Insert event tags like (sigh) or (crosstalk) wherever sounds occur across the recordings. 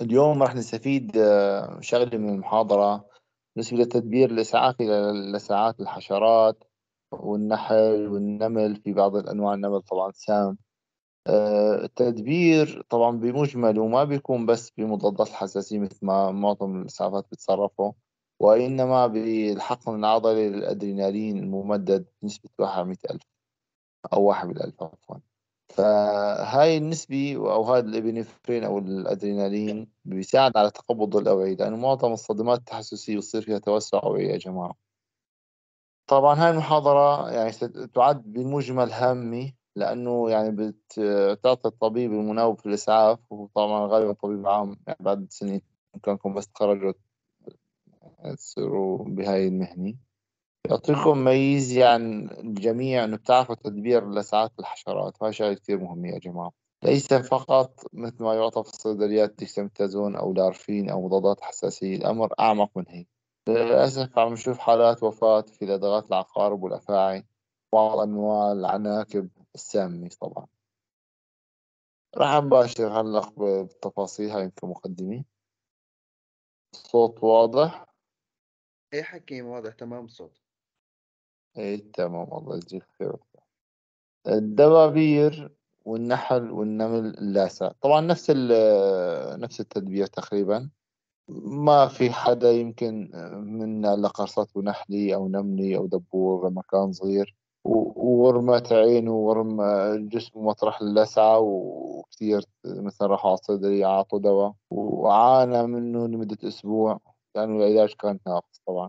اليوم راح نستفيد آه، شغلة من المحاضرة بالنسبة لتدبير الإسعاف إلى الحشرات والنحل والنمل في بعض الأنواع النمل طبعا سام. آه، التدبير طبعا بمجمله ما بيكون بس بمضادات الحساسية مثل ما معظم الإسعافات بيتصرفوا وإنما بالحقن العضلي للأدرينالين الممدد بنسبة واحد مئة ألف أو واحد بالألف عفوا. فهاي النسبة أو هذا الإبنفرين أو الأدرينالين بيساعد على تقبض الأوعية لأنه معظم الصدمات التحسسية بصير فيها توسع أوعية يا جماعة. طبعا هاي المحاضرة يعني تعد بمجمل هامة لأنه يعني بتعطي الطبيب المناوب في الإسعاف وهو طبعا غالبا طبيب عام يعني بعد سنين ممكنكم بس تخرجوا تصيروا بهاي المهنة. يعطيكم ميزة عن الجميع إنه بتعرفوا تدبير لساعات الحشرات. وهي شغلة كثير مهمة يا جماعة. ليس فقط مثل ما يعطى في الصيدليات ديكسامتازون أو دارفين أو مضادات حساسية الأمر أعمق من هيك. للأسف عم نشوف حالات وفاة في لدغات العقارب والأفاعي بعض أنواع العناكب السامة طبعا. راح نباشر هلا بالتفاصيل هاي كمقدمة الصوت واضح؟ إيه حكيم واضح تمام الصوت. إيه تمام الله يجزيك خير. الدبابير والنحل والنمل اللاسع طبعا نفس نفس التدبير تقريبا. ما في حدا يمكن منا لقرصته ونحلي أو نملي أو دبور مكان صغير. وورمت عينه ورم جسمه مطرح اللسعة وكثير مثلا راحوا على الصيدلية عاطوا دواء. وعانى منه لمدة أسبوع. لأنه العلاج كان ناقص طبعا.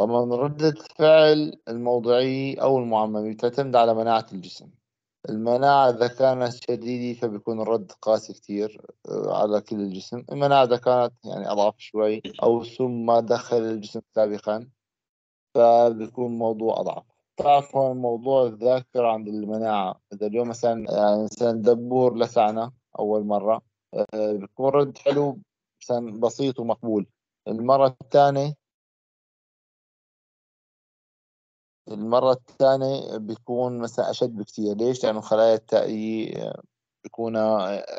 طبعا ردة الفعل الموضعية أو المعممة تعتمد على مناعة الجسم. المناعة إذا كانت شديدة فبيكون الرد قاسي كتير آه، على كل الجسم. المناعة إذا كانت يعني أضعف شوي أو ما دخل الجسم سابقا فبيكون الموضوع أضعف. تعرفوا موضوع الذاكرة عند المناعة؟ إذا اليوم مثلا يعني مثلا دبور لسعنا أول مرة آه، بيكون رد حلو مثلا بسيط ومقبول. المرة الثانية المرة الثانية بيكون مثلا أشد بكثير ليش؟ لأنه خلايا التائية بيكون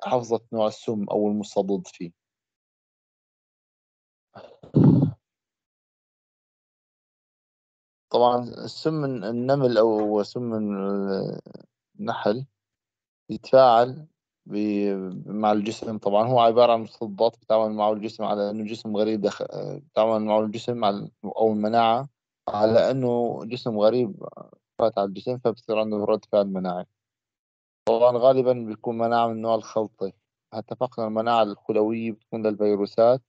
حفظت نوع السم أو المستضد فيه. طبعا سم النمل أو سم النحل يتفاعل مع الجسم. طبعا هو عبارة عن مستضدات بتعامل معه الجسم على إنه جسم غريب دخل بتعامل معه الجسم أو المناعة. على إنه جسم غريب فات على الجسم فبصير عنده رد فعل مناعي. طبعا غالبا بيكون مناعة من النوع الخلطي. اتفقنا المناعة الخلوية بتكون للفيروسات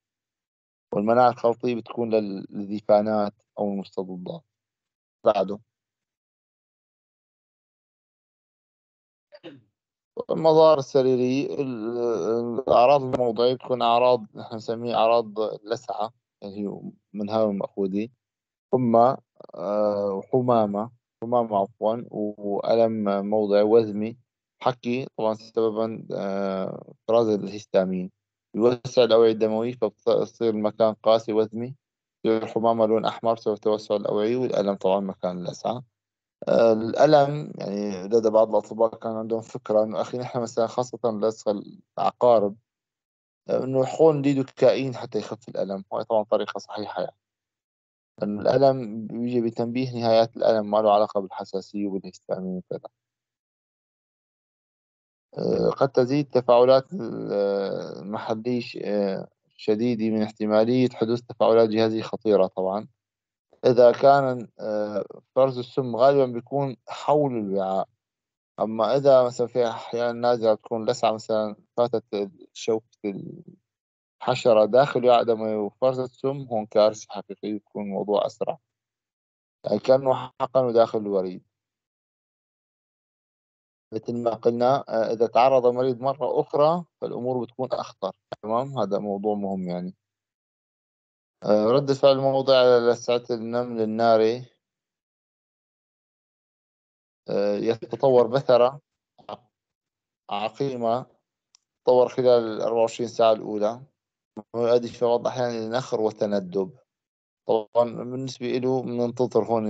والمناعة الخلطية بتكون للذيفانات أو المستضدات بعده. المظاهر السريرية الأعراض الموضعية بتكون أعراض نحن نسميها أعراض لسعة اللي هي من هاي حمى وحمامة حمامة. عفوا وألم موضعي وزمي حكي طبعا سببا آه، إفراز الهستامين. يوسع الأوعية الدموية فبتصير المكان قاسي وزمي. الحمامة لون أحمر بسبب توسع الأوعية والألم طبعا مكان اللسعة آه، الألم يعني لدى بعض الأطباء كان عندهم فكرة إنه أخي نحن مثلا خاصة لسه العقارب آه، إنه يحقون ليدوكاين حتى يخف الألم. وهي طبعا طريقة صحيحة يعني. لأن الألم بيجي بتنبيه نهايات الألم ما له علاقة بالحساسية والهستامين وكذا آه، قد تزيد تفاعلات المحلية شديدة من احتمالية حدوث تفاعلات جهازية خطيرة طبعا. إذا كان آه، فرز السم غالبا بيكون حول الوعاء. أما إذا مثلا في أحيان نادرة تكون لسعة مثلا فاتت شوكة الحشرة داخل دموي وفرزت سم هون كارثة حقيقية بيكون الموضوع أسرع. يعني كأنه حقنه داخل الوريد. مثل ما قلنا آه، إذا تعرض المريض مرة أخرى فالأمور بتكون أخطر. تمام؟ هذا موضوع مهم يعني. آه، رد فعل الموضع على لسعة النمل الناري. آه، يتطور بثرة عقيمة تطور خلال ال 24 ساعة الأولى. ويؤدي في بعض الأحيان إلى نخر وتندب. طبعا بالنسبة له بننتظر هون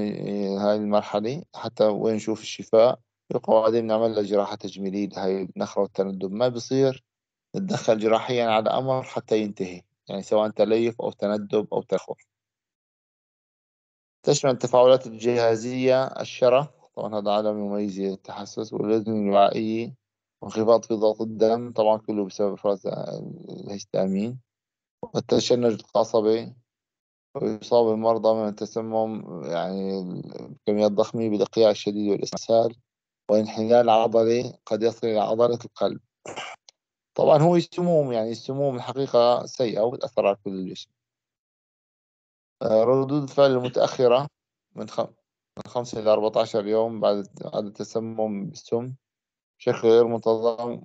هاي المرحلة حتى وين نشوف الشفاء. بعدين نعمل له جراحة تجميلية لهاي النخرة والتندب. ما بصير نتدخل جراحيا على أمر حتى ينتهي. يعني سواء تليف أو تندب أو تخف تشمل التفاعلات الجهازية الشرى طبعا هذا علامة مميزة للتحسس والوذمة الوعائية وانخفاض في ضغط الدم. طبعا كله بسبب إفراز الهستامين والتشنج القصبي ويصاب المرضى من التسمم يعني بكميات ضخمة بالإقياء الشديد والإسهال وانحلال عضلي قد يصل إلى عضلة القلب طبعا هو السموم يعني السموم الحقيقة سيئة وتأثر على كل الجسم آه، ردود الفعل المتأخرة من. من خمسة إلى أربعة عشر يوم بعد بعد التسمم بالسم بشكل غير منتظم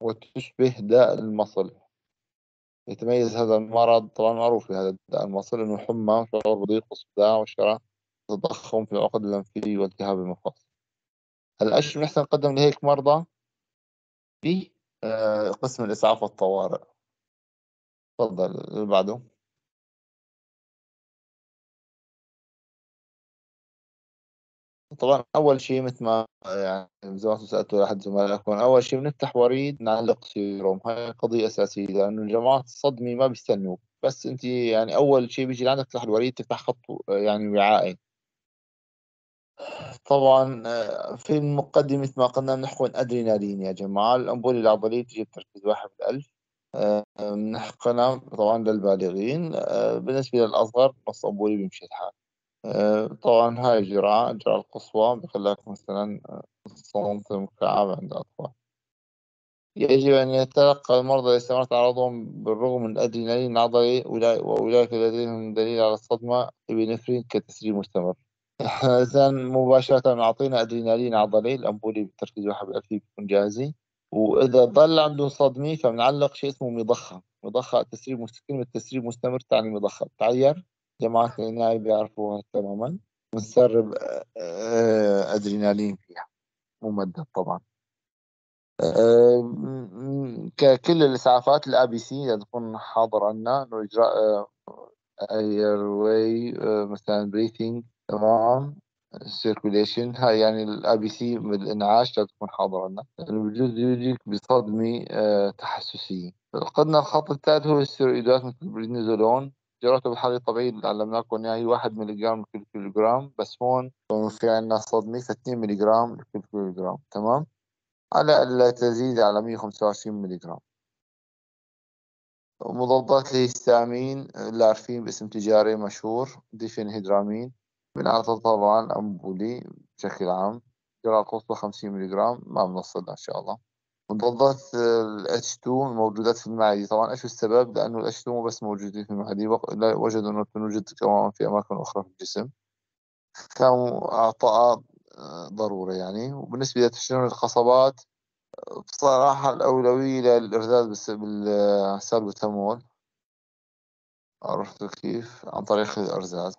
وتشبه داء المصل. يتميز هذا المرض طبعا معروف هذا داء المصل إنه حمى وشعور بضيق وصداع وشرع تضخم في العقد اللمفية والتهاب المفاصل. إيش بنحسن نقدم لهيك مرضى؟ في آه، قسم الإسعاف والطوارئ. تفضل اللي بعده. طبعا أول شيء مثل ما يعني زي ما سألته لأحد زملائكم أول شيء بنفتح وريد نعلق سيروم. هاي قضية أساسية لأنه جماعة الصدمة ما بيستنوا. بس أنت يعني أول شيء بيجي لعندك تفتح الوريد تفتح خط يعني وعائي طبعا في المقدمة ما قلنا نحقن أدرينالين يا جماعة. الأنبولة العضلية تجي بتركيز واحد بالألف نحقنها طبعا للبالغين. بالنسبة للأصغر نص أنبولي بيمشي الحال طبعا هاي الجرعة الجرعة القصوى بخلاك مثلا صمت مكعب عند الأطفال يجب أن يتلقى المرضى إذا استمرت أعراضهم بالرغم من الأدرينالين العضلي وأولئك لديهم دليل على الصدمة إبنفرين كتسريب مستمر. (laughs) إذا مباشرة أعطينا أدرينالين عضلي الأمبولي بتركيز واحد بالألفي بيكون جاهزي. وإذا ضل عنده صدمة فبنعلق شيء اسمه مضخة. مضخة تسريب كلمة تسريب مستمر تعني مضخة. تعير. جماعة العناية بيعرفوها تماما. بنسرب آه، أدرينالين فيها. ممدد طبعا. آه، ككل الإسعافات ال ABC لازم تكون حاضر عندنا إنه إجراء airway مثلا breathing تمام ال circulation هاي يعني ال ABC بالإنعاش لازم تكون حاضر عندنا لأنه بجوز يجيك بصدمة آه، تحسسية. عندنا الخط الثالث هو الستيرويدات مثل البريدنيزولون جرعته بالحالة الطبيعية اللي علمناكم إياها هي 1 ملي جرام لكل جرام بس هون في عندنا صدمة ف 2 ملي جرام لكل جرام تمام؟ على ألا تزيد على 125 ملي جرام مضادات الهستامين اللي عارفين باسم تجاري مشهور ديفينهيدرامين بنعطى طبعا أمبولي بشكل عام جرعة قصوى 50 ملي جرام ما بنوصلها إن شاء الله. مضادات ال H2 الموجودات في المعدة طبعا إيش السبب؟ لأنه ال H2 مو بس موجودين في المعدة وجدوا أنه توجد كمان في أماكن أخرى في الجسم كانوا أعطاء آه، ضرورة يعني وبالنسبة لتشنج القصبات بصراحة الأولوية للإرذاذ بالسالبوتامول عرفت كيف؟ عن طريق الإرذاذ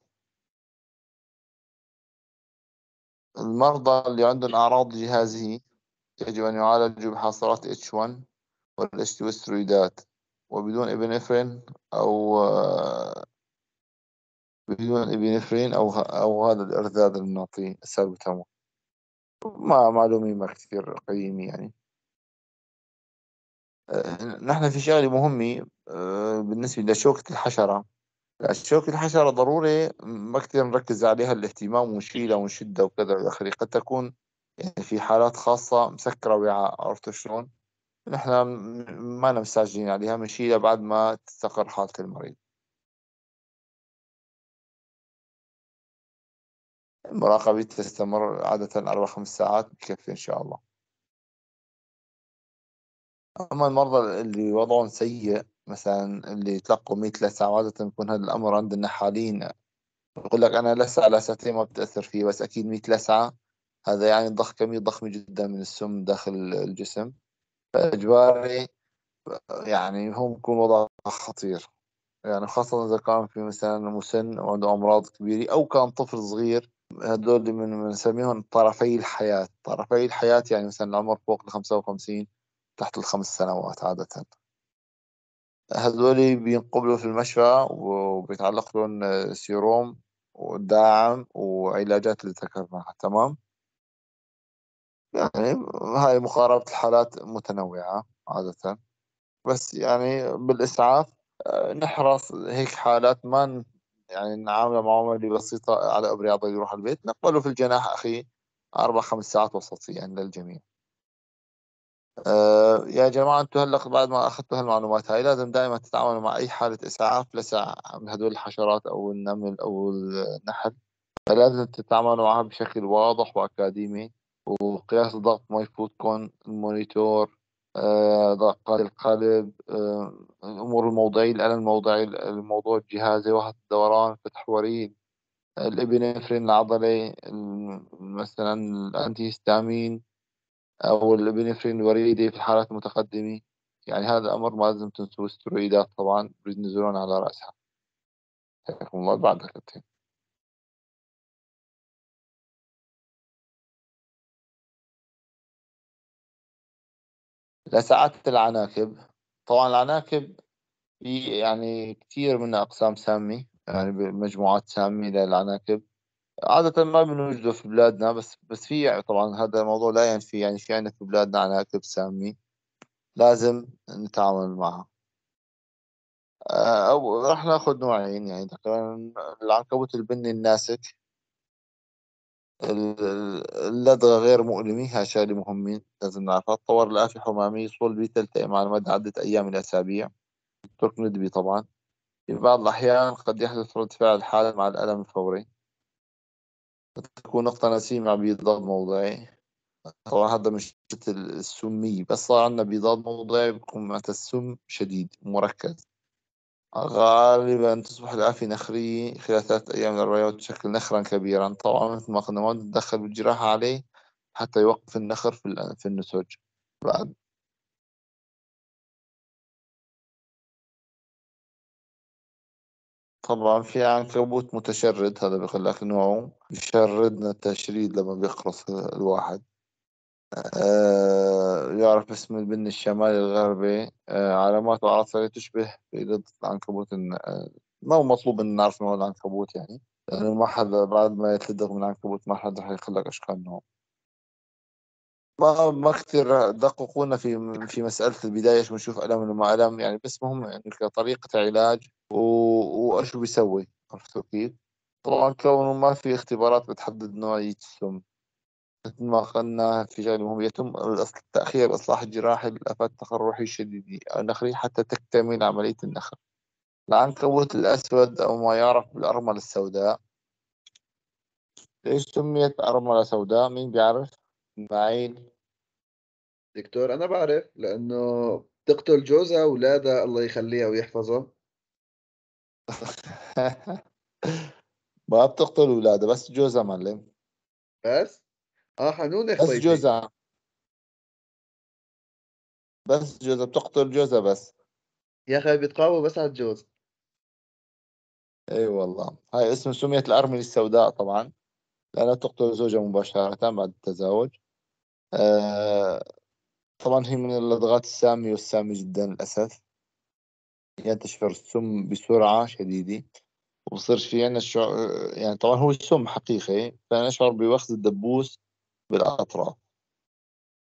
المرضى اللي عندهم أعراض جهازية يجب أن يعالجوا بحاصرات H1 والاسترويدات وبدون إبنفرين أو بدون إبنفرين أو أو هذا الإرذاذ اللي بنعطيه السالبوتامول ما معلومين ما كثير قيمة يعني. نحن في شغلة مهمة آه، بالنسبة لشوكة الحشرة. شوكة الحشرة ضروري ما كثير نركز عليها الاهتمام ونشيلها ونشدها وكذا إلى آخره. قد تكون يعني في حالات خاصة مسكرة وعاء عرفت شلون؟ نحن ما مستعجلين عليها بنشيلها بعد ما تستقر حالة المريض. المراقبة تستمر عادة أربع خمس ساعات بكفي إن شاء الله. أما المرضى اللي وضعهم سيء مثلا اللي يتلقوا 100 لسعة عادة يكون هذا الأمر عند النحالين يقول لك أنا لسعة لسعتين ما بتأثر فيه بس أكيد 100 لسعة هذا يعني ضخ كمية ضخمة جدا من السم داخل الجسم. فإجباري يعني هو بيكون وضع خطير. يعني خاصة إذا كان في مثلا مسن وعنده أمراض كبيرة أو كان طفل صغير هدول من بنسميهم طرفي الحياة. طرفي الحياة يعني مثلا العمر فوق ال 55 تحت الخمس سنوات عادة. هذول بينقبلوا في المشفى وبيتعلق لهم سيروم وداعم وعلاجات اللي ذكرناها تمام؟ يعني هاي مقاربة الحالات متنوعة عادة. بس يعني بالإسعاف آه، نحرص هيك حالات ما يعني نعامله معاملة بسيطة على أمر يرضى يروح البيت. نقبله في الجناح أخي أربع خمس ساعات وسطيا للجميع. أه يا جماعة أنتم هلأ بعد ما أخذتوا هالمعلومات هاي لازم دائما تتعاملوا مع أي حالة إسعاف لسا من هدول الحشرات أو النمل أو النحل. فلازم تتعاملوا معها بشكل واضح وأكاديمي. وقياس الضغط ما يفوتكم ال monitor آه، دقات القلب آه، الأمور الموضعية الألم الموضعي الموضوع الجهازي وحدة الدوران فتح وريد الإبنفرين العضلي ال- مثلا ال antihistamine أو الإبنفرين الوريدي في الحالات المتقدمة. يعني هذا الأمر ما لازم تنسوا السترويدات طبعا بريدنيزولون على رأسها. حياكم الله بعد لساعات العناكب طبعا العناكب في يعني كثير من أقسام سامي يعني مجموعات سامية للعناكب. عادة ما بنوجده في بلادنا بس بس في يعني طبعا هذا الموضوع لا ينفي يعني في عندنا في بلادنا عناكب سامي لازم نتعامل معها. آه، أو راح ناخذ نوعين يعني تقريبا العنكبوت البني الناسك ال- اللدغة غير مؤلمة هاي شغلة مهمين لازم نعرفها. تطور الآفة حمامية صلبة تلتئم على مدى عدة أيام إلى أسابيع. ترك ندبي طبعا. في بعض الأحيان قد يحدث رد فعل حاد مع الألم الفوري. تكون نقطة نسيمة بيضاد موضعي. طبعا هذا مش السمية بس صار عندنا بيضاد موضعي بيكون معناتها السم شديد مركز. غالبا تصبح العافية نخرية خلال ثلاثة أيام من الرباعية وتشكل نخرا كبيرا. طبعا مثل ما قلنا ما نتدخل بالجراحة عليه حتى يوقف النخر في في النسج بعد طبعا في عنكبوت متشرد هذا بيقول لك نوعه يشردنا التشريد لما بيقرص الواحد. آه يعرف باسم البن الشمالي الغربي. آه علامات وأعراض سرية تشبه بلدة العنكبوت آه ما هو مطلوب أن نعرف نوع العنكبوت يعني؟ لأنه ما حدا بعد ما يتلدغ من العنكبوت ما حدا رح يخلق أشكال نوع ما ما كثير دققونا في في مسألة البداية إيش بنشوف ألم وما ألم. يعني بس مهم يعني كطريقة علاج و... وإيش بيسوي عرفتوا كيف؟ طبعا كونه ما في اختبارات بتحدد نوعية السم مثل ما قلنا في شغلة مهمة يتم تأخير الإصلاح الجراحي للآفات التقرحية الشديدة النخرية حتى تكتمل عملية النخر العنكبوت الأسود أو ما يعرف بالأرملة السوداء. ليش سميت أرملة سوداء؟ مين بيعرف؟ إسماعيل. دكتور أنا بعرف لأنه بتقتل جوزها وأولادها الله يخليها ويحفظها (laughs) ما بتقتل أولادها بس جوزها معلم. بس؟ آه حنونة بس خطيبتي جوزها بس جوزها بتقتل جوزها بس. يا أخي بيتقاوموا بس على الجوز. إي والله. هاي اسم سميت الأرملة السوداء طبعا. لأنها تقتل زوجها مباشرة بعد التزاوج. آه طبعا هي من اللدغات السامة والسامة جدا للأسف. ينتشر السم بسرعة شديدة. وبصير في عنا الشعور يعني طبعا هو سم حقيقي. فنشعر بوخز الدبوس. بالأطراف.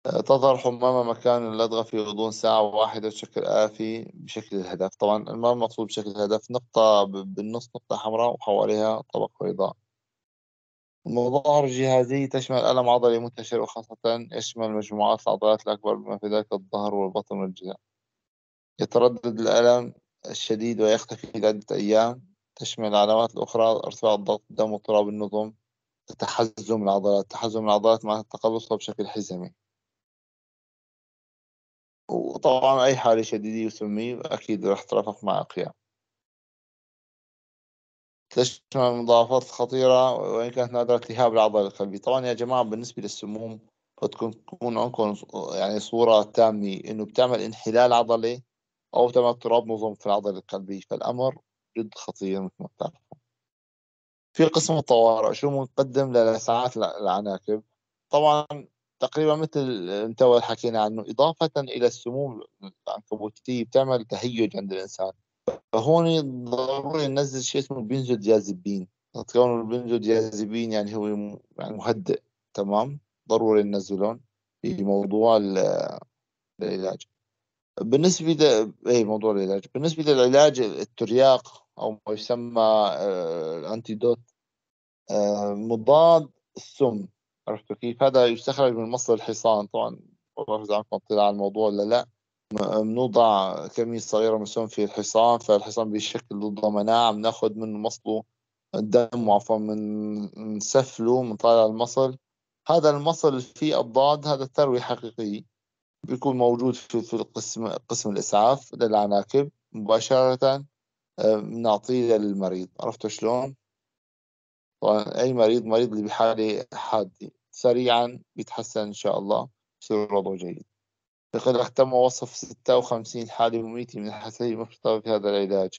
آه، تظهر حمامة مكان اللدغة في غضون ساعة واحدة بشكل آفي بشكل الهدف. طبعا ما المقصود بشكل الهدف نقطة بالنص نقطة حمراء وحواليها طبقة بيضاء. المظاهر الجهازية تشمل ألم عضلي منتشر وخاصة يشمل مجموعات العضلات الأكبر بما في ذلك الظهر والبطن والجزاء يتردد الألم الشديد ويختفي لعدة أيام. تشمل العلامات الأخرى ارتفاع الضغط الدم واضطراب النظم تحزم العضلات تحزم العضلات مع تقلصها بشكل حزمي وطبعا أي حالة شديدة وسمية أكيد راح ترافق مع قيام تشمل المضاعفات الخطيرة وإن كانت نادرة التهاب العضلة القلبية. طبعا يا جماعة بالنسبة للسموم بتكون تكون عندكم يعني صورة تامة إنه بتعمل انحلال عضلي أو بتعمل اضطراب نظم في العضلة القلبية. فالأمر جد خطير مثل ما بتعرف في قسم الطوارئ شو مقدم لساعات العناكب طبعا تقريبا مثل أنت حكينا عنه إضافة إلى السموم العنكبوتية بتعمل تهيج عند الإنسان. فهون ضروري ننزل شيء اسمه البنزوديازيبين كون البنزوديازيبين يعني هو يعني مهدئ تمام؟ ضروري ننزلهم في موضوع العلاج. بالنسبة ل... أي موضوع العلاج. بالنسبة للعلاج الترياق أو ما يسمى آه، ال antidote آه، مضاد السم. عرفتوا كيف؟ هذا يستخرج من مصل الحصان. طبعا ما بعرف إذا عندكم اطلاع على الموضوع ولا لا بنوضع كمية صغيرة من السم في الحصان. فالحصان بيشكل ضده مناعة بناخذ من مصله الدم عفوا من سفله منطالع المصل. هذا المصل فيه الأضداد هذا الترياق الحقيقي بيكون موجود في في القسم قسم الإسعاف للعناكب مباشرة. بنعطيه للمريض. عرفتوا شلون؟ طبعا أي مريض مريض اللي بحالة حادة سريعا بيتحسن إن شاء الله يصير وضعه جيد. لقد تم وصف 56 حالة مميتة من الحساسية المفرطة في هذا العلاج.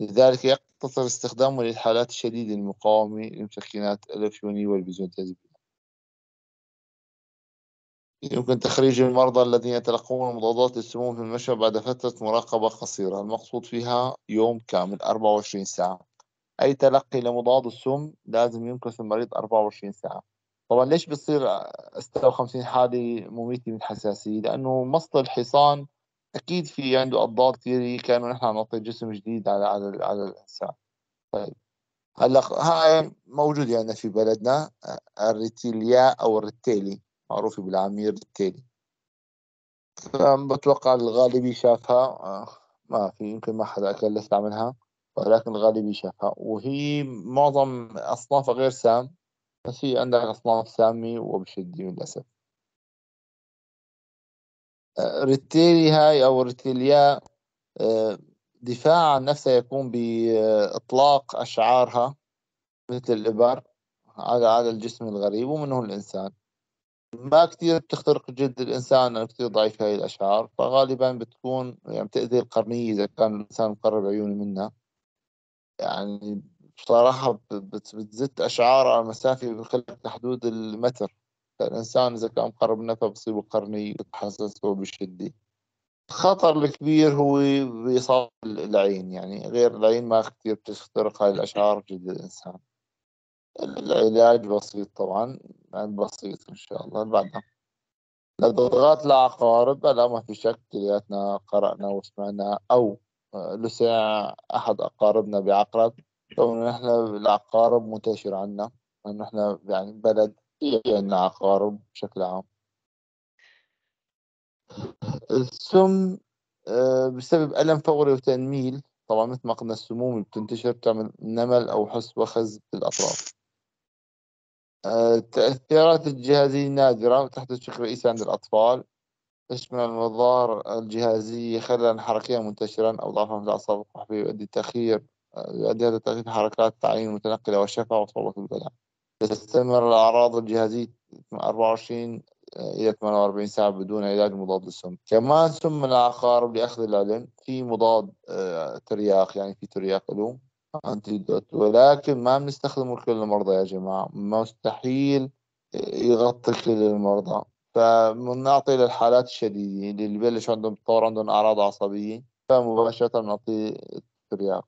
لذلك يقتصر استخدامه للحالات الشديدة المقاومة للمسكنات الأفيونية والبيزوتازبين يمكن تخريج المرضى الذين يتلقون مضادات للسموم في المشفى بعد فترة مراقبة قصيرة المقصود فيها يوم كامل 24 ساعة. أي تلقي لمضاد السم لازم يمكث المريض 24 ساعة. طبعا ليش بصير 56 حالة مميتة من الحساسية لأنه مصل الحصان أكيد في عنده أضداد كثيرة كانوا نحن نعطي جسم جديد على على على الإنسان. طيب. هلأ هاي موجود يعني في بلدنا الريتيليا أو الريتيلي. معروفة بالعامية الريتيلي بتوقع الغالبي شافها آه، ما في يمكن ما حدا كلف منها ولكن الغالبي شافها. وهي معظم أصنافها غير سام بس هي عندك أصناف سامي وبشدة للأسف. آه، ريتيلي هاي أو ريتيليا آه، دفاع عن نفسها يكون بإطلاق أشعارها مثل الإبر على على الجسم الغريب ومنه الإنسان. ما كثير بتخترق جلد الإنسان لأنه كثير ضعيف هاي الأشعار فغالبا بتكون يعني بتأذي القرنية إذا كان الإنسان مقرب عيوني منها. يعني بصراحة بتزت أشعار على مسافة بخلق حدود المتر. الإنسان إذا كان مقرب منها فبصيبه قرني بتحسسه بشدة الخطر الكبير هو بإصابة العين يعني غير العين ما كثير بتخترق هاي الأشعار جلد الإنسان. العلاج بسيط طبعا. يعني بسيط إن شاء الله بعدها لضغط العقارب لا ما في شك كلياتنا قرأنا وسمعنا أو لسع أحد أقاربنا بعقرب كون نحن العقارب منتشر عنا لأنه نحن يعني بلد في عنا عقارب بشكل عام. السم آه، بسبب ألم فوري وتنميل طبعا مثل ما قلنا السموم اللي بتنتشر بتعمل نمل أو حس وخز بالأطراف التأثيرات الجهازية نادرة وتحدث بشكل رئيسي عند الأطفال. تشمل المظاهر الجهازية خللا حركيا منتشرا أو ضعفا في الأعصاب القحفية يؤدي تأخير يؤدي هذا التأخير في حركات التعيين المتنقلة والشفع وصعوبة البلع تستمر الأعراض الجهازية 24 إلى 48 ساعة بدون علاج مضاد للسم. كمان سم العقارب لأخذ العلم في مضاد آه، ترياق يعني في ترياق له أنتيدوت. ولكن ما بنستخدمه لكل المرضى يا جماعة. مستحيل يغطي كل المرضى. فبنعطي للحالات الشديدة اللي ببلش عندهم تطور عندهم أعراض عصبية فمباشرة بنعطي الترياق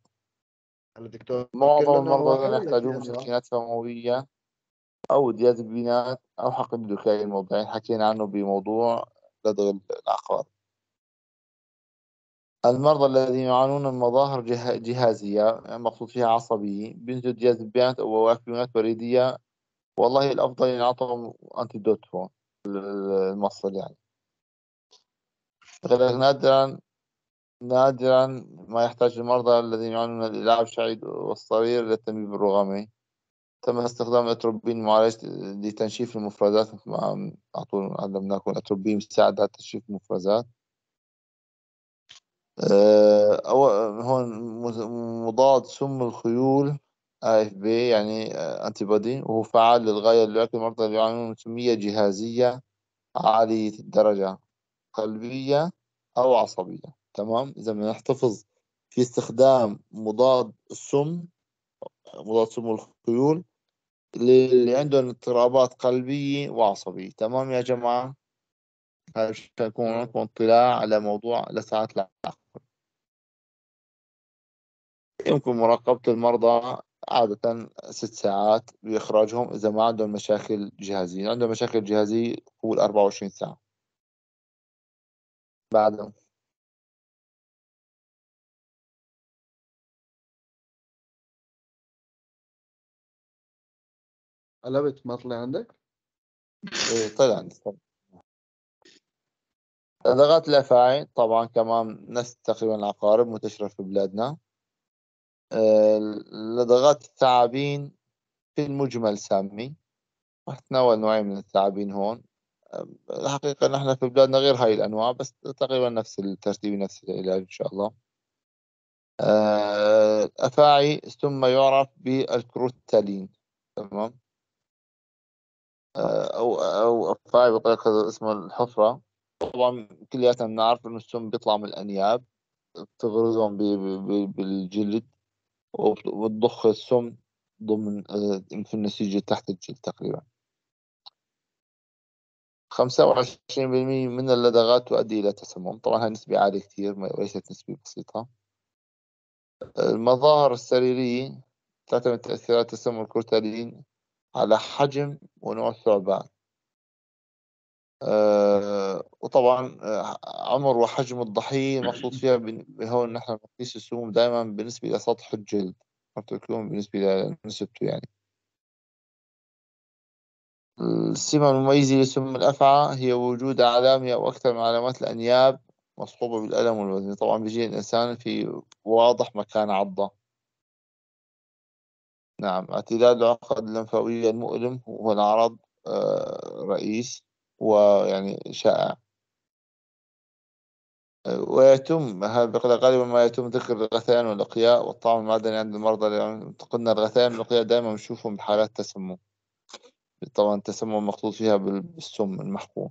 دكتور معظم المرضى يحتاجون مسكنات فموية أو ديازبينات أو حقن الدكاية الموضعين حكينا عنه بموضوع لدغ العقار المرضى الذين يعانون من مظاهر جهازية يعني مقصود فيها عصبية بينتج جاذبيات أو وافيونات وريدية والله الأفضل ينعطهم أنتيدوت هو المفصل يعني. نادرا نادرا ما يحتاج المرضى الذين يعانون من الإلعاب الشعيد والصغير للتنبيه بالرغمي تم استخدام الأتروبين معالجة لتنشيف المفرزات مثل ما أعطونا علمناكم الأتروبين مساعد على تنشيف المفرزات أو هون مضاد سم الخيول Fab يعني antibody وهو فعال للغاية لكن المرضى اللي يعانون من سمية جهازية عالية الدرجة قلبية أو عصبية. تمام؟ إذا بدنا نحتفظ في استخدام مضاد السم مضاد سم الخيول اللي عندهم اضطرابات قلبية وعصبية. تمام يا جماعة؟ هذا يكون عندكم اطلاع على موضوع لساعات العقل يمكن مراقبة المرضى عادة ست ساعات بإخراجهم إذا ما عندهم مشاكل جهازية. عندهم مشاكل جهازية قول 24 ساعة. بعدهم. قلبت ما طلع عندك؟ إيه طلع عندي لدغات الأفاعي طبعا كمان نفس تقريبا العقارب منتشرة في بلادنا. لدغات الثعابين في المجمل سامي. راح نتناول نوعين من الثعابين هون. آه، الحقيقة نحن في بلادنا غير هاي الأنواع بس تقريبا نفس الترتيب نفس العلاج إن شاء الله. آه، أفاعي ثم يعرف بالكروتالين تمام؟ أو أو أفاعي بقول لك اسمه الحفرة. طبعا كلياتنا بنعرف إنه السم بيطلع من الأنياب بتغرزهم بالجلد. وبتضخ السم ضمن آه، في النسيج تحت الجلد تقريبا. خمسة وعشرين بالمية من اللدغات تؤدي إلى تسمم. طبعا هاي نسبة عالية كثير وليست نسبة بسيطة. المظاهر السريرية تعتمد تأثيرات تسمم الكورتالين على حجم ونوع الثعبان. أه وطبعا آه، عمر وحجم الضحية المقصود فيها هون نحن نقيس السموم دائما بالنسبة إلى سطح الجلد يكون بالنسبة لنسبته يعني. السمة المميزة لسم الأفعى هي وجود علامة أو أكثر من علامات الأنياب مصحوبة بالألم والوزن. طبعا بيجي الإنسان في واضح مكان عضة. نعم اعتدال العقد اللمفاوية المؤلم هو العرض آه، رئيس. ويعني شائع ويتم هذا غالبا ما يتم ذكر الغثيان والإقياء والطعام المعدني عند المرضى لأن قلنا الغثيان والإقياء دائما بنشوفهم بحالات تسمم. طبعا التسمم مقصود فيها بالسم المحقون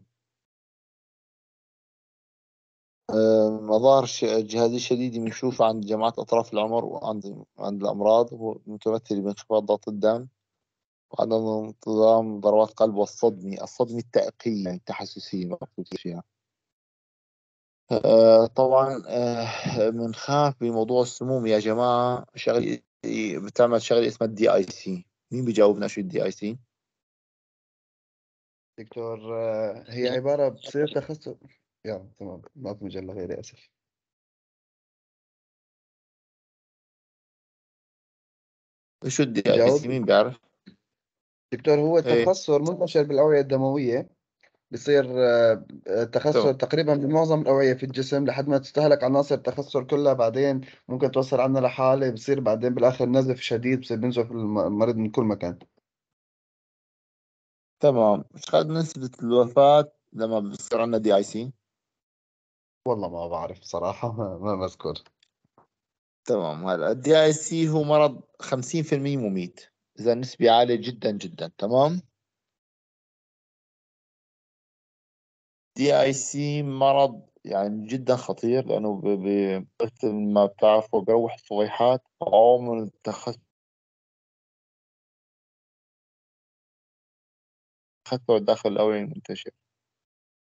مظاهر الجهازية الشديدة بنشوفها عند جماعات أطراف العمر وعند عند الأمراض هو متمثل بانخفاض ضغط الدم. وعدم انتظام ضربات قلب والصدمة الصدمة التأقية يعني التحسسية مقصود فيها. آه، طبعا بنخاف آه، بموضوع السموم يا جماعة. شغل بتعمل شغلة اسمها ال DIC مين بيجاوبنا شو ال DIC؟ دكتور آه، هي عبارة بصير تخصص يا تمام. ما في مجال غيري آسف. شو ال DIC مين بيعرف؟ دكتور هو إيه. تخثر منتشر بالأوعية الدموية بصير آه، تخثر تقريبا بمعظم الأوعية في الجسم لحد ما تستهلك عناصر التخثر كلها بعدين ممكن توصل عنا لحالة بصير بعدين بالآخر نزف شديد بصير بينزف المريض من كل مكان. تمام. إيش قد نسبة الوفاة لما بصير عندنا DIC؟ والله ما بعرف صراحة (laughs) ما بذكر. تمام. هلا ال DIC هو مرض 50% مميت. إذا نسبة عالية جدا جدا تمام؟ DIC مرض يعني جدا خطير لأنه مثل ما بتعرفوا بروح الصفيحات أو من التخثر داخل الأوعية المنتشر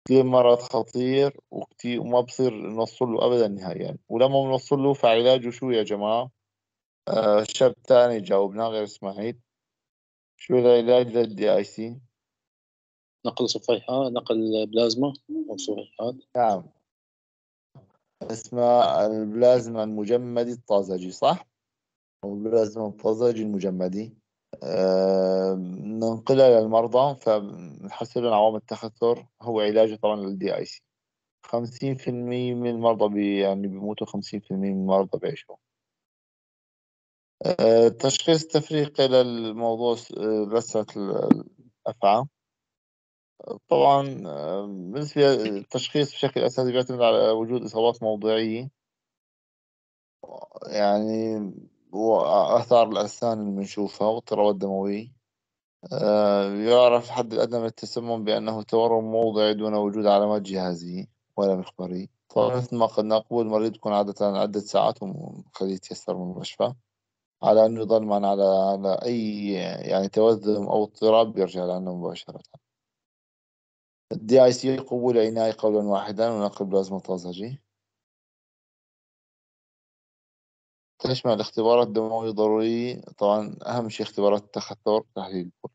كثير مرض خطير وكثير وما بصير نوصل له ابدا نهائيا. ولما بنوصل له فعلاجه شو يا جماعة؟ آه شاب ثاني جاوبنا غير اسماعيل شو العلاج لل DIC؟ نقل صفيحة نقل بلازما أو صفيحات نعم. اسمها البلازما المجمدي الطازجي صح؟ البلازما الطازجي المجمدي. أه ننقلها للمرضى فنحسن عوامل التخثر. هو علاجه طبعا للدي اي سي 50% من المرضى بي يعني بيموتوا 50% من المرضى بيعيشوا تشخيص تفريقي للموضوع رسمة الأفعى طبعا آه، بالنسبة للتشخيص بشكل أساسي بيعتمد على وجود إصابات موضعية. يعني وآثار الأسنان اللي بنشوفها واضطرابات دموية آه، يعرف الحد الأدنى من التسمم بأنه تورم موضعي دون وجود علامات جهازية ولا مخبرية. طبعا مثل ما قلنا قبول المريض يكون عادة عدة ساعات وخليه يتيسر من المشفى على أنه يضل معنا على على أي يعني توذم أو اضطراب بيرجع لنا مباشرة. ال DIC قبول عناية قولا واحدا ونقل بلازما طازجي تشمل الاختبارات الدموية ضروري. طبعا أهم شيء اختبارات التخثر تحليل البول.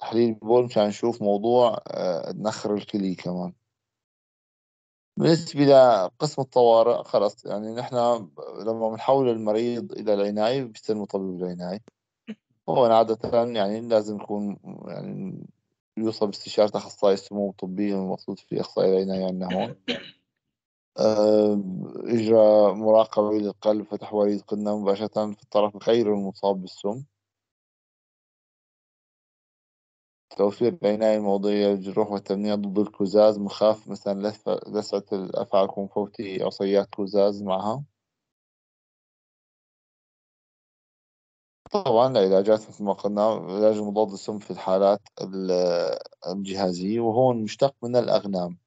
تحليل البول مشان نشوف موضوع آه، نخر الكلي كمان. بالنسبة لقسم الطوارئ خلص يعني نحن لما بنحول المريض إلى العناية بيستلموا طبيب العناية هو عادة يعني لازم يكون يعني يوصل باستشارة أخصائي السموم الطبية المقصود في أخصائي العناية عندنا هون. إجرى مراقبة للقلب فتح وريد قلنا مباشرة في الطرف غير المصاب بالسم. توفير العناية الموضعية للجروح والتمنيع ضد الكزاز مخاف مثلا لسعة الأفعى يكون فوتي عصيات كزاز معها؟ طبعا العلاجات مثل ما قلنا العلاج مضاد السم في الحالات الجهازية وهون مشتق من الأغنام.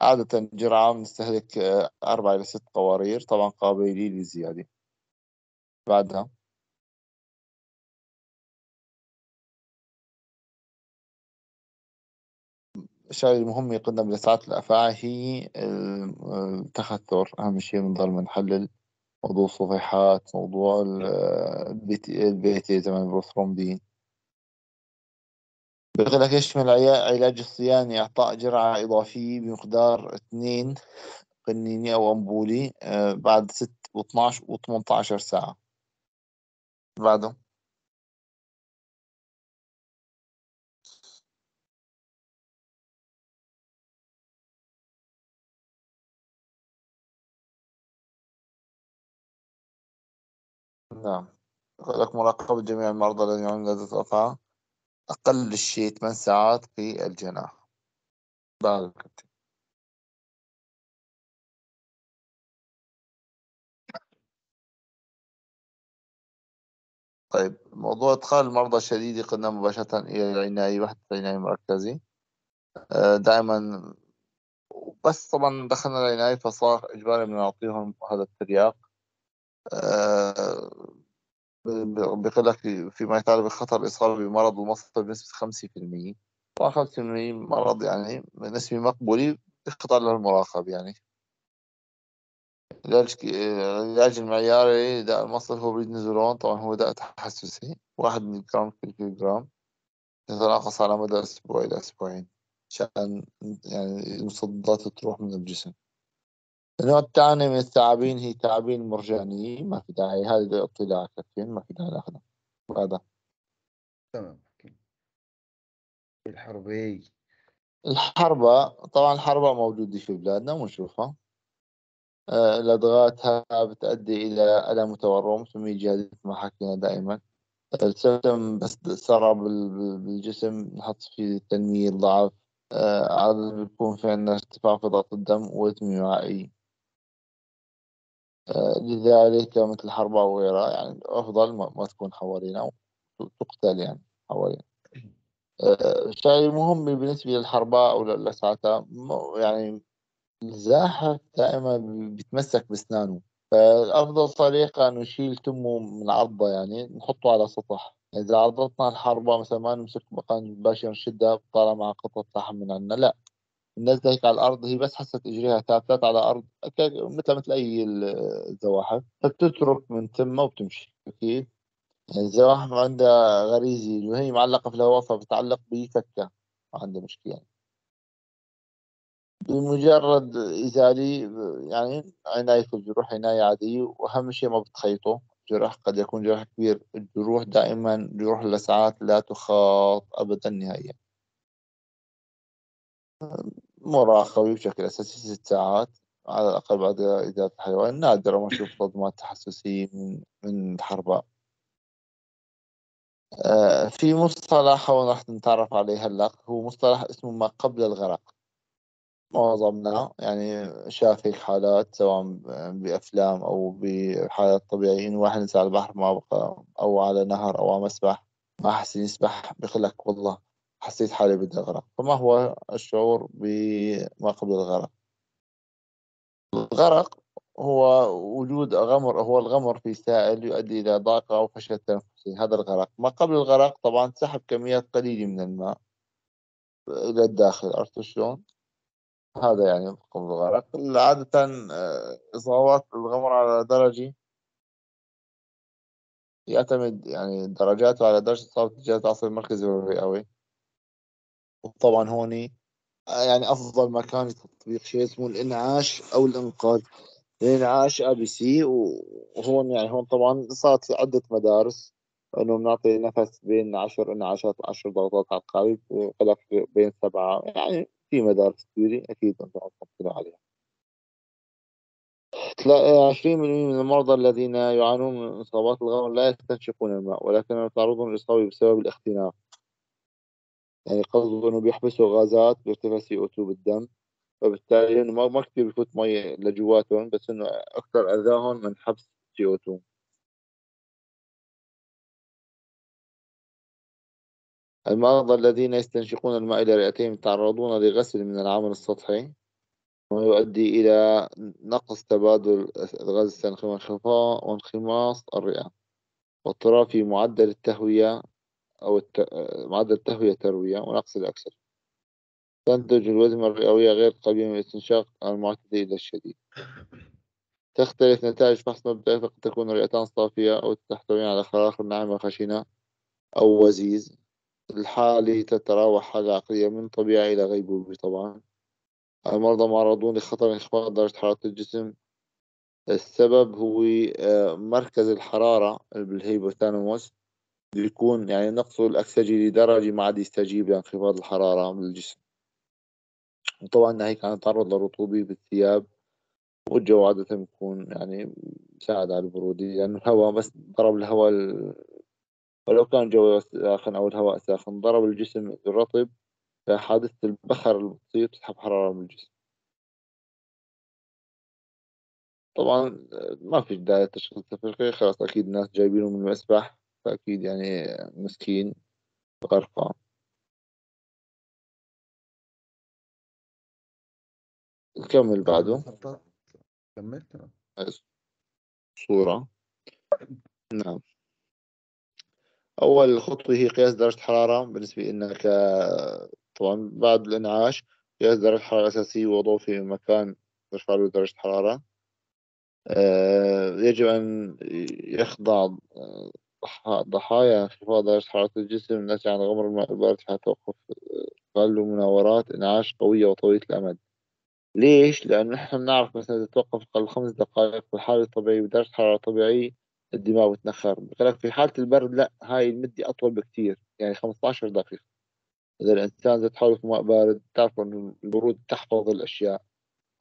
عادة جرعة بنستهلك أربعة إلى ست قوارير طبعا قابلين للزيادة. بعدها؟ الشغلة المهمة قلنا بلسعات الأفعى هي التخثر أهم شيء بنضل بنحلل موضوع الصفيحات موضوع البيتي زي ما البروثرومبين لك يشمل علاج الصياني إعطاء جرعة إضافية بمقدار اثنين قنينة أو أمبولي آه، بعد ست واثناش وثمنتاشر ساعة. بعده. نعم. لك مراقبة جميع المرضى الذين يعانون من الأفعى. أقل شيء 8 ساعات في الجناح. بارك طيب موضوع إدخال المرضى الشديد قلنا مباشرة إلى العناية وحدة العناية المركزي آه، دائما بس طبعا دخلنا العناية فصار إجباري بنعطيهم هذا الترياق. بيقول لك فيما يتعلق بخطر الإصابة بمرض المصل بنسبة 5% طبعا 5% مرض يعني نسبة مقبولة بخطر للمراقب يعني. العلاج المعياري داء المصل هو بريدنيزولون طبعا هو داء تحسسي. واحد ملي جرام في كيلو جرام يتناقص على مدى أسبوع إلى أسبوعين عشان يعني المصدات تروح من الجسم. النوع الثاني من الثعابين هي ثعابين مرجانية ما في داعي. هذه اطلاع كفين ما في داعي ناخذها. هذا. تمام الحربي. الحربة طبعا الحربة موجودة في بلادنا ونشوفها آه، لدغاتها بتؤدي إلى ألم وتورم سمي جهاز ما حكينا دائما. السيمتوم بس صار بالجسم نحط فيه تنميل ضعف آه، عادة بيكون في عندنا ارتفاع في ضغط الدم معي آه، لذلك مثل الحرب أو غيرها يعني أفضل ما تكون حوالينا تقتل يعني حوالينا الشيء المهم بالنسبة للحرباء أو لساعتها يعني الزاحف دائما بيتمسك بأسنانه. فأفضل طريقة إنه نشيل تمه من عضه يعني نحطه على سطح. إذا عضتنا الحربة مثلا ما نمسك بقى نباشر نشدها طالما قطعة لحم من عنا لا. ننزل هيك على الأرض هي بس حست إجريها ثابتات على الأرض مثل مثل أي الزواحف فبتترك من تمه وبتمشي أكيد. يعني الزواحف عندها غريزة وهي معلقة في الهواء فبتعلق بفكة ما عندها مشكلة. يعني. بمجرد إزالي يعني عناية في الجروح عناية عادية وأهم شيء ما بتخيطه. جرح قد يكون جرح كبير الجروح دائما جروح اللسعات لا تخاط أبدا نهائيا. مراقبة بشكل أساسي ست ساعات على الأقل بعد إزالة الحيوان. نادرا ما أشوف صدمات تحسسية من من الحرباء آه، في مصطلح راح نتعرف عليه هلأ. هو مصطلح اسمه ما قبل الغرق. معظمنا يعني شاف هيك حالات سواء بأفلام أو بحالات طبيعية إنه واحد نزل على البحر ما بقى أو على نهر أو على مسبح ما حسن يسبح بيقول لك والله. حسيت حالي بدي أغرق فما هو الشعور بما قبل الغرق؟ الغرق هو وجود غمر هو الغمر في سائل يؤدي إلى ضائقة أو فشل تنفسي. هذا الغرق. ما قبل الغرق طبعا سحب كميات قليلة من الماء إلى الداخل. عرفت شلون؟ هذا يعني قبل الغرق. عادة آه، إصابات الغمر على درجة يعتمد يعني درجاته على درجة إصابة الجهاز العصبي المركزي والرئوي. وطبعا هون آه، يعني أفضل مكان لتطبيق شيء اسمه الإنعاش أو الإنقاذ. الإنعاش أ بي سي وهون يعني هون طبعا صارت عدة مدارس إنه بنعطي نفس بين عشر إنعاشات وعشر ضغطات على القلب وقلق بين سبعة يعني في مدارس كبيرة أكيد أنتم تطلعوا عليها. 20% من المرضى الذين يعانون من إصابات الغمر لا يستنشقون الماء ولكنهم يتعرضون للإصابة بسبب الاختناق. يعني قصده إنه بيحبسوا غازات بارتفاع CO2 بالدم فبالتالي إنه ما كثير بفوت مي لجواتهم بس إنه أكثر أذاهم من حبس CO2 المرضى الذين يستنشقون الماء إلى رئتهم يتعرضون لغسل من العامل السطحي. ويؤدي إلى نقص تبادل الغاز السنخي وانخماص الرئة. واضطراب في معدل التهوية أو. معدل التهوية تروية ونقص الأكسجين تنتج الوزن الرئوية غير قابلة للاستنشاق المعتدل إلى الشديد. تختلف نتائج فحص مبدئي فقد تكون الرئتان صافية أو تحتوي على خلاخر ناعمة خشنة أو وزيز. الحالة تتراوح حالة عقلية من طبيعي إلى غيبوبة طبعا. المرضى معرضون لخطر انخفاض درجة حرارة الجسم. السبب هو آه، مركز الحرارة بالهيبوثالاموس بيكون يعني نقصه الأكسجي لدرجة ما عاد يستجيب لانخفاض الحرارة بالجسم وطبعا هيك عم نتعرض لرطوبة بالثياب والجو عادة بيكون يعني مساعد على البرودة. لأنه يعني الهواء بس ضرب الهواء ولو كان الجو ساخن أو الهواء ساخن ضرب الجسم الرطب حادثة البخر بتصير تسحب حرارة من الجسم. طبعا ما في داعي تشخيص تفريقي خلاص أكيد الناس جايبينه من المسبح. فأكيد يعني مسكين غرقان. نكمل بعده. كملت صورة. نعم. أول خطوة هي قياس درجة الحرارة بالنسبة لنا ك طبعا بعد الإنعاش قياس درجة الحرارة الأساسية ووضعه في مكان ترفع له درجة الحرارة. آه، يجب أن يخضع ضحايا انخفاض درجة حرارة الجسم الناتجة عن غمر الماء البارد حتى توقف قبل مناورات إنعاش قوية وطويلة الأمد. ليش؟ لأنه نحن بنعرف مثلا إذا توقف قبل خمس دقائق في الحالة الطبيعية بدرجة حرارة طبيعية الدماغ بتنخر. بقول في حالة البرد لا هاي المدة أطول بكتير يعني 15 دقيقة. إذا الإنسان زاد حوله ماء بارد تعرفوا إنه البرود تحفظ الأشياء.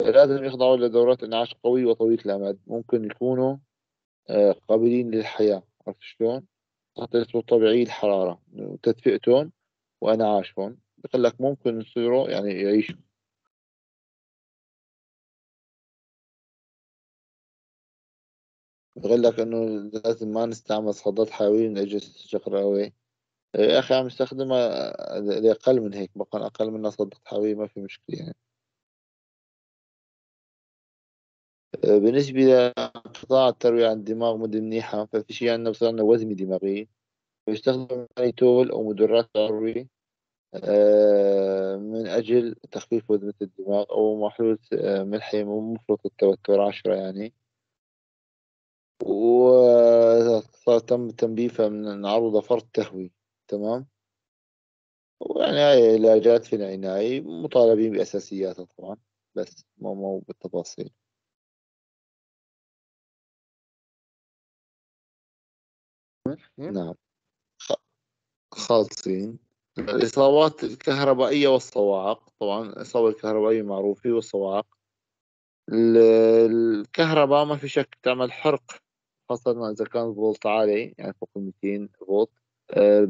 لازم يخضعوا لدورات انعاش قوية وطويلة الأمد. ممكن يكونوا آه، قابلين للحياة. عرفت شلون؟ يصيروا طبيعي الحرارة تدفئتهم وانعاشهم بقول لك ممكن يصيروا يعني يعيشوا. بقول لك إنه لازم ما نستعمل صدات حيوية من أجل الرئوي يا أخي عم نستخدمها لاقل من هيك بقى أقل منها صدات حيوية ما في مشكلة يعني. بالنسبة لانقطاع التروية عن الدماغ مدة منيحة ففي شيء عندنا بصير عندنا وزمة دماغية يستخدم مانيتول أو مدرات تروي آه، من أجل تخفيف وزمة الدماغ أو محلول آه، ملحي مفرط التوتر عشرة يعني. وصار تم تنبيفها من عروض فرط تهوي تمام؟ ويعني هاي علاجات في العناية مطالبين بأساسياتها طبعا بس مو مو بالتفاصيل. نعم. خالصين. الإصابات الكهربائية والصواعق طبعا الإصابة الكهربائية معروفة والصواعق. الكهرباء ما في شك تعمل حرق خاصة إذا كان فولت عالي يعني فوق ال 200 فولت. آه،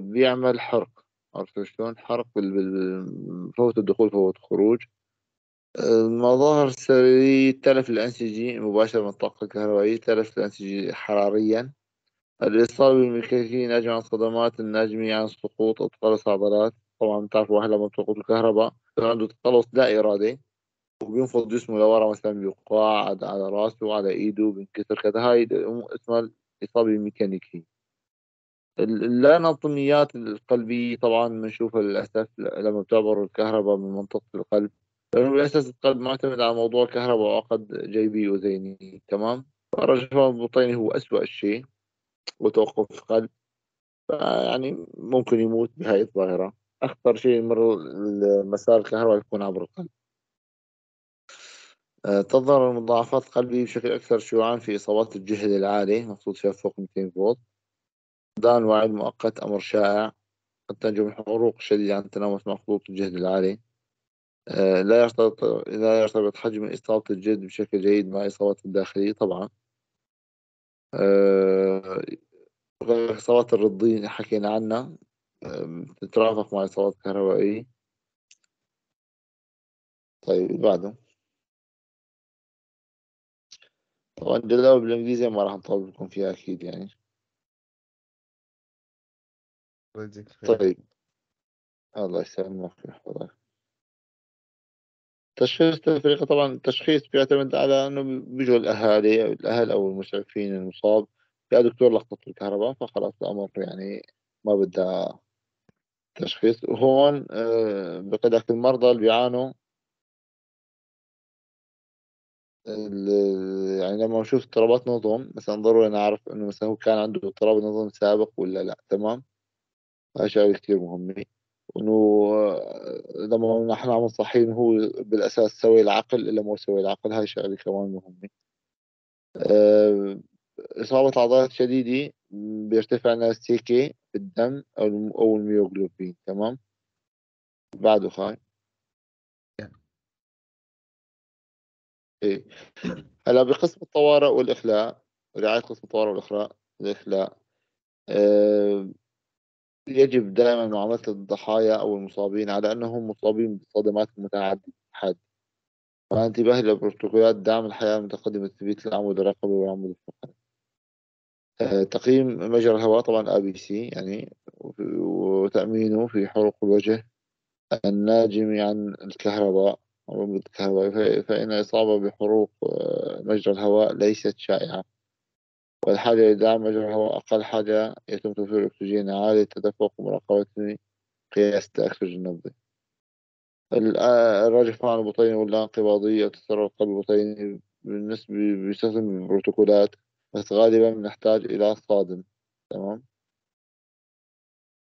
بيعمل حرق. عرفت شلون؟ حرق فوت الدخول فوت الخروج. المظاهر السريرية تلف الأنسجة مباشرة من الطاقة الكهربائية تلف الأنسجة حراريا. الإصابة الميكانيكية ناجمة عن صدمات الناجمة عن سقوط أو تقلص عضلات طبعا بتعرفوا واحد لما بتسقط الكهرباء عنده تقلص لا إرادي وبينفض جسمه لورا مثلا بيقع على رأسه على إيده بينكسر كذا. هاي اسمها الإصابة الميكانيكية الاناطميات القلبية طبعا بنشوفها للأسف لما بتعبر الكهرباء من منطقة القلب. لأنه بالأساس القلب معتمد على موضوع الكهرباء وعقد جيبي وذهني تمام؟ فالرجفان البطيني هو أسوأ شيء. وتوقف قلب فيعني ممكن يموت بهاي الظاهرة. أخطر شيء مر المسار الكهرباء يكون عبر القلب. آه، تظهر المضاعفات القلبية بشكل أكثر شيوعا في إصابات الجهد العالي مقصود فيها فوق 200 فولت. فقدان الوعي المؤقت أمر شائع. قد تنجم الحروق الشديدة عن التناوش مع خطوط الجهد العالي. آه، لا يرتبط لا يرتبط حجم إصابة الجلد بشكل جيد مع إصابات الداخلية طبعا. آه، إصابات الرضين حكينا عنها. تترافق مع الإصابات الكهربائية طيب بعده. طبعا الجداول بالإنجليزي ما راح نطول لكم فيها أكيد يعني. طيب. الله يسلمك. ويحفظك تشخيص التفرقة طبعا التشخيص بيعتمد على إنه بيجوا الأهالي أو الأهل أو المشرفين المصاب يا دكتور لخبط الكهرباء فخلاص الأمر يعني ما بدها تشخيص. وهون آه، بقدك المرضى اللي بيعانوا. يعني لما نشوف اضطرابات نظم مثلا ضروري نعرف إنه مثلا هو كان عنده اضطراب نظم سابق ولا لا تمام؟ هاي شغلة كثير مهمة. إنه آه، لما نحن عم نصحيه هو بالأساس سوي العقل إلا مو سوي العقل هاي شغلة كمان مهمة. آه، إصابة العضلات الشديدة بيرتفع ناستيكي في الدم أو أو الميوغلوبين تمام؟ بعده خاي. إيه. هلأ بقسم الطوارئ والإخلاء رعاية قسم الطوارئ والإخلاء الإخلاء أه يجب دائما معاملة الضحايا أو المصابين على أنهم مصابين بصدمات متعددة فانتباه لبروتوكولات دعم الحياة المتقدمة لتثبيت العمود الرقبي والعمود الفقري آه، تقييم مجرى الهواء طبعا ABC يعني وتأمينه في حروق الوجه الناجم عن الكهرباء. الكهرباء فإن الإصابة بحروق آه، مجرى الهواء ليست شائعة. والحاجة لدعم مجرى الهواء أقل حاجة يتم توفير الأكسجين عالي التدفق ومراقبة قياس التأكسج النبضي. الراجفان البطيني والانقباضية تسرع القلب البطيني بالنسبة بيستخدم بروتوكولات بس غالبا نحتاج إلى صادم. تمام؟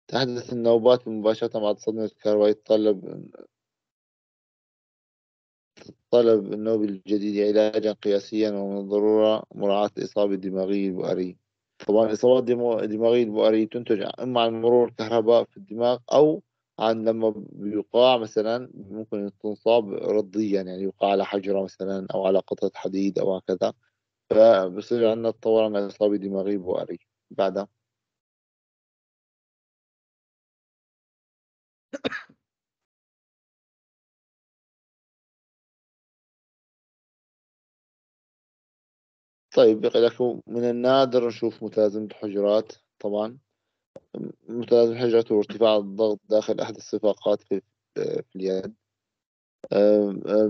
تحدث النوبات مباشرة بعد صدمة الكهرباء يتطلب طلب النوبي الجديد علاجا قياسيا ومن الضرورة مراعاة الإصابة الدماغية البؤرية طبعا الإصابات الدماغية البؤرية تنتج إما عن مرور الكهرباء في الدماغ أو عن لما بيقع مثلا ممكن تنصاب رضيا يعني يوقع على حجرة مثلا أو على قطعة حديد أو هكذا. فبصير عندنا تطور عن إصابة دماغية بؤري بعدها. طيب بقي لك من النادر نشوف متلازمة الحجرات طبعا. متلازمة الحجرات وارتفاع الضغط داخل أحد الصفاقات في, في اليد.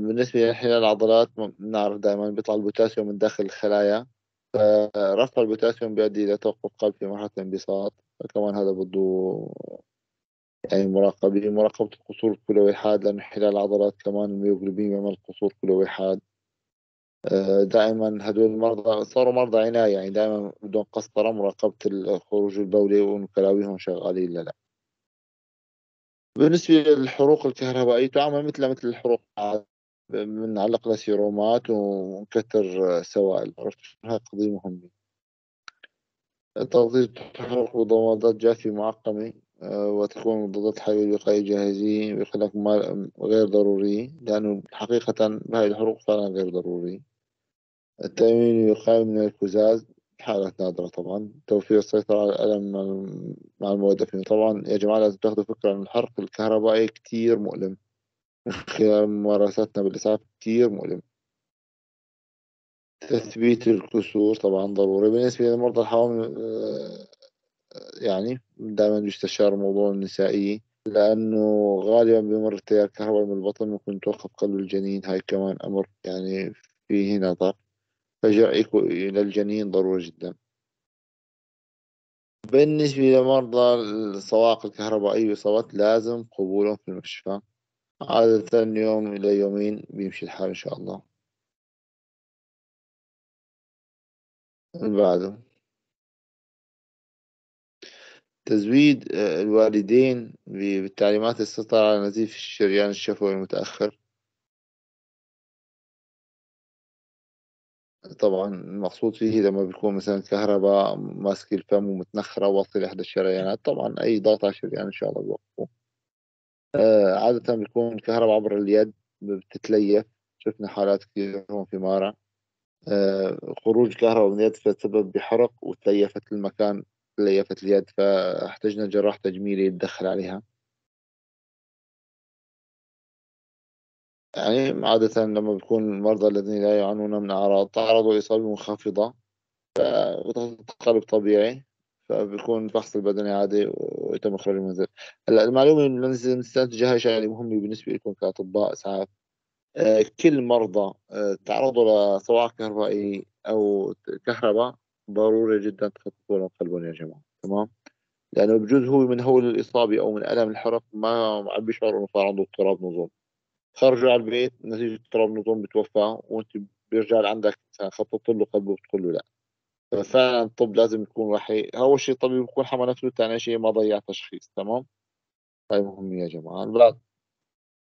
بالنسبة لانحلال العضلات نعرف دائما بيطلع البوتاسيوم من داخل الخلايا. فرفع البوتاسيوم بيؤدي إلى توقف قلب في مرحلة الانبساط. فكمان هذا بده يعني مراقبة مراقبة القصور الكلوي حاد لأنه انحلال العضلات كمان الميوغلوبين يعمل قصور كلوي حاد. دائما هدول المرضى صاروا مرضى عناية يعني دائما بدون قسطرة مراقبة الخروج البولي وكلاويهم شغالين لا بالنسبة للحروق الكهربائية تعمل مثل مثل الحروق بنعلق لها سيرومات ونكتر سوائل عرفت هاي قضية مهمة. تغطية الحروق بضمادات جافة معقمة آه، وتكون مضادات الحيوية الوقائية جاهزين بخلاف غير ضروري لأنه حقيقة هاي الحروق فعلا غير ضروري. التأمين الوقائي من الكزاز حالات نادرة طبعا. توفير السيطرة على الألم مع الموظفين. طبعا يا جماعة لازم تاخذوا فكرة أن الحرق الكهربائي كتير مؤلم. من خلال ممارساتنا بالإسعاف كتير مؤلم. تثبيت الكسور طبعا ضروري. بالنسبة للمرضى الحوامل آه، يعني دائما يستشار موضوع النسائية لأنه غالبا بمر التيار الكهربائي من البطن ممكن توقف قلب الجنين. هاي كمان أمر يعني فيه نظر. فجرعك إلى الجنين ضروري جدا. بالنسبة لمرضى الصواقع الكهربائية والإصابات لازم قبولهم في المستشفى عادة يوم إلى يومين بيمشي الحال إن شاء الله. بعده. تزويد الوالدين بالتعليمات السطر على نزيف الشريان الشفوي المتأخر. طبعا المقصود فيه لما بيكون مثلا كهرباء ماسك الفم ومتنخرة واصل إحدى الشريانات طبعا أي ضغط على الشريان إن شاء الله بوقفه آه عادة بيكون كهرباء عبر اليد بتتليف. شفنا حالات كثير هون في مارا. آه خروج كهرباء من اليد فتسبب بحرق وتليفت المكان تليفت اليد فاحتجنا جراح تجميلي يتدخل عليها. يعني عادة لما بيكون المرضى الذين لا يعانون من أعراض تعرضوا لإصابة منخفضة فقلب طبيعي فبيكون الفحص البدني عادي ويتم إخراج المنزل. هلأ المعلومة اللي نستنتجها شغلة مهمة بالنسبة لكم كأطباء إسعاف آه، كل مرضى آه، تعرضوا لصواعق كهربائية أو كهرباء ضروري جدا تخففوا لهم قلبهم يا جماعة. تمام؟ لأنه بجوز هو من هول الإصابة أو من ألم الحرق ما عم بيشعر إنه صار عنده اضطراب نظام خرجوا على البيت نتيجة اضطراب نظام بتوفى وأنت بيرجع عندك خططت له قلبه بتقول له لا. ففعلا الطب لازم يكون وحي أول شيء الطبيب يكون نفسه ثاني شيء ما ضيع تشخيص تمام؟ هاي مهم يا جماعة. بعد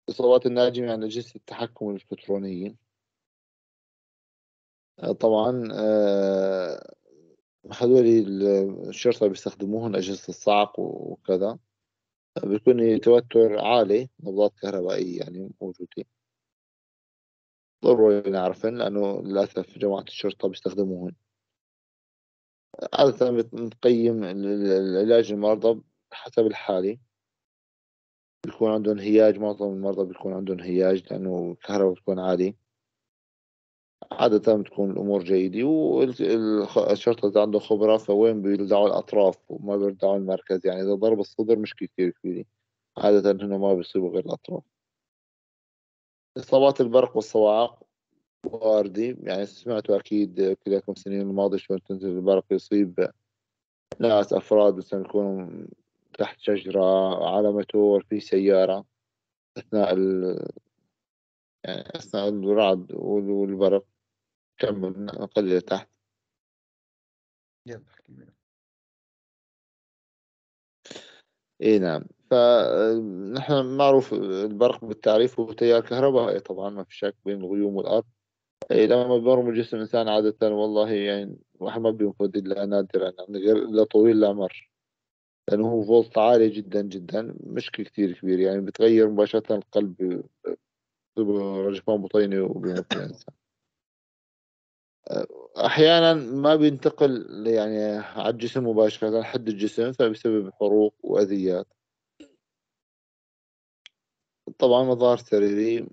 إصابات الناجمة عن أجهزة التحكم الإلكترونية طبعا آه، هذول الشرطة بيستخدموهن أجهزة الصعق وكذا. بيكون توتر عالي نبضات كهربائية يعني موجودة. ضروري نعرفن لأنه للأسف جماعة الشرطة بيستخدموهن عادة بنقيم العلاج المرضى حسب الحالة. بيكون عندهم هياج معظم المرضى بيكون عندهم هياج لأنه الكهرباء بتكون عالية. عادة بتكون الأمور جيدة والشرطة إذا عنده خبرة فوين بيلدعوا الأطراف وما بيلدعوا المركز يعني إذا ضرب الصدر مش كثير كبيرة عادة هنا ما بيصيبوا غير الأطراف. إصابات البرق والصواعق واردة يعني سمعتوا أكيد كلكم السنين الماضية شلون تنزل البرق يصيب ناس أفراد مثلا يكونوا تحت شجرة على موتور في سيارة أثناء ال يعني أثناء الرعد والبرق. كمل نقلل تحت. يلا احكي لنا. اي نعم. فنحن معروف البرق بالتعريف هو تيار كهربائي طبعا ما في شك بين الغيوم والأرض. إيه لما بيبرم جسم الإنسان عادة والله يعني واحد ما بينفذ إلا نادرا يعني غير الا طويل العمر لأنه هو فولت عالي جدا جدا مش كثير كبير يعني بتغير مباشرة القلب رجفان بطيني وبيموت الإنسان. أحيانا ما بينتقل يعني على الجسم مباشرة حد الجسم فبسبب حروق وأذيات. طبعا مظاهر سريري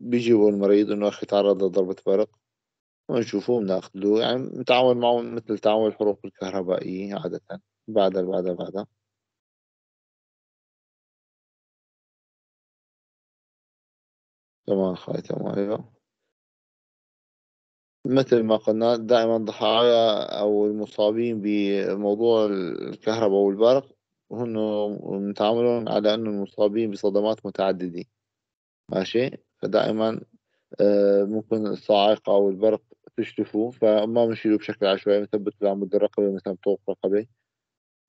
بيجيبوا المريض إنه أخي تعرض لضربة برق ونشوفه بناخذه يعني نتعامل معه مثل تعامل الحروق الكهربائية عادة بعدها بعدها بعدها. تمام خاي تمام أيوه مثل ما قلنا دائما الضحايا أو المصابين بموضوع الكهرباء والبرق هن متعاملون على أنه المصابين بصدمات متعددة. ماشي؟ فدائما آه، ممكن الصاعقة أو البرق تشتفوا فما بنشيله بشكل عشوائي مثبت له عمود الرقبة مثلا طوق رقبة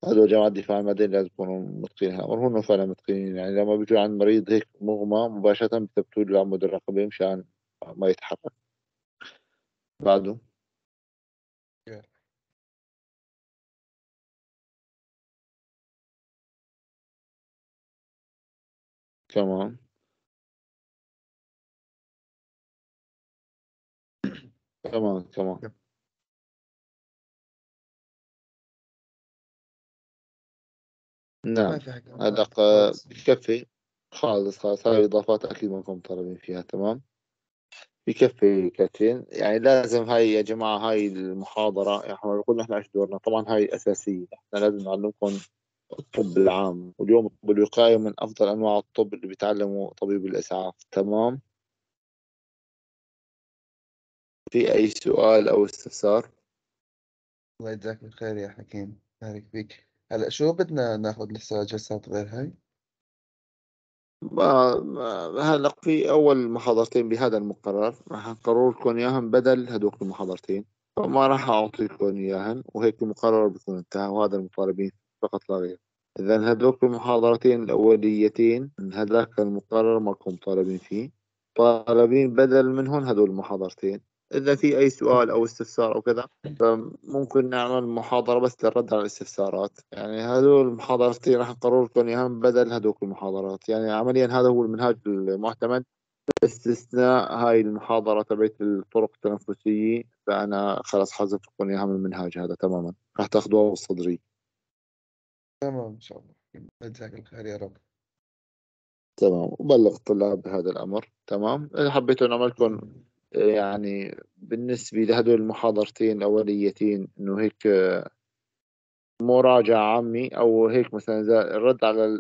هذول جماعة الدفاع المدني لازم يكونوا متقنين هالأمر هن فعلا متقنين يعني لما بيجوا عند مريض هيك مغمى مباشرة بثبتوا له عمود الرقبة مشان ما يتحرك. بعده. كمان كمان كمان نعم. هذا بكفي خالص خالص هاي الإضافات أكيد منكم مطالبين فيها تمام؟ بكفي كاترين. يعني لازم هاي يا جماعة هاي المحاضرة يعني إحنا قلنا إحنا إيش دورنا. طبعا هاي أساسية. إحنا لازم نعلمكم الطب العام. واليوم الطب الوقائي من أفضل أنواع الطب اللي بيتعلموا طبيب الإسعاف. تمام؟ في أي سؤال أو استفسار؟ الله يجزاك بالخير يا حكيم. بارك فيك. هلا شو بدنا ناخذ لسه جلسات غير هاي؟ هلا في أول محاضرتين بهذا المقرر. راح نقرر لكم إياهم بدل هذوك المحاضرتين. فما راح أعطيكم إياهن وهيك المقرر بيكون انتهى وهذا المطالبين فقط لا غير. إذا هذوك المحاضرتين الأوليتين هذاك المقرر ما كنتم طالبين فيه. طالبين بدل منهم هذول المحاضرتين. إذا في أي سؤال أو استفسار أو كذا فممكن نعمل محاضرة بس للرد على الاستفسارات. يعني هذول المحاضرتين راح نقرر لكم إياهم بدل هذوك المحاضرات. يعني عمليا هذا هو المنهاج المعتمد. باستثناء هاي المحاضرة تبعت الطرق التنفسية فأنا خلاص حذفت لكم إياها من المنهاج هذا تماما. راح تاخذوها بالصدري تمام إن شاء الله. جزاك الخير يا رب. تمام. وبلغ الطلاب بهذا الأمر. تمام. إذا حبيتوا نعملكم يعني بالنسبة لهدول المحاضرتين الأوليتين إنه هيك مراجعة عامي أو هيك مثلا إذا الرد على